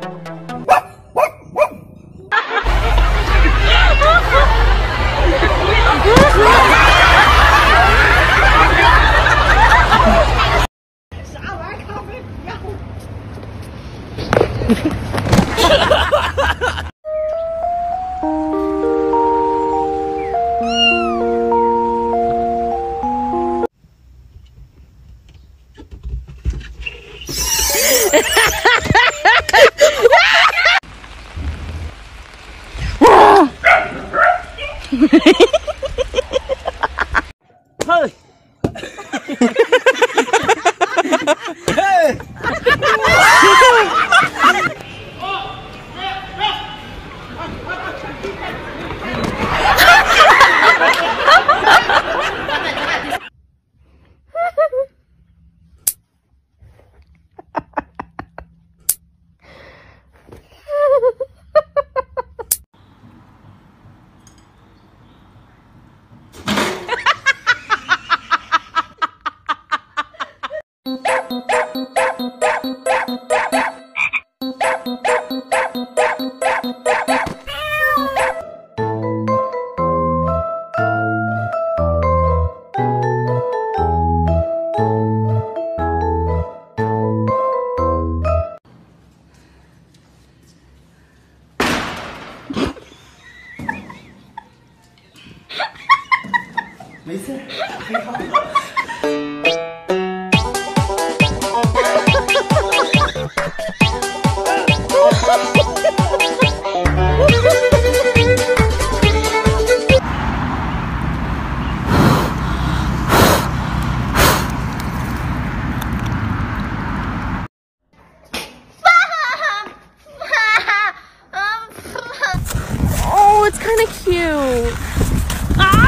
啥玩意儿？看不起 hơi 没事，挺好。Oh, it's kind of cute. Ah!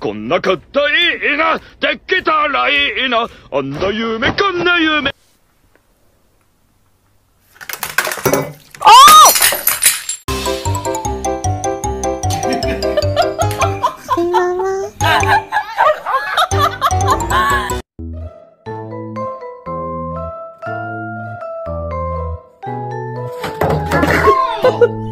こんな硬いな、できたらいいな、あんな夢こんな夢 oh.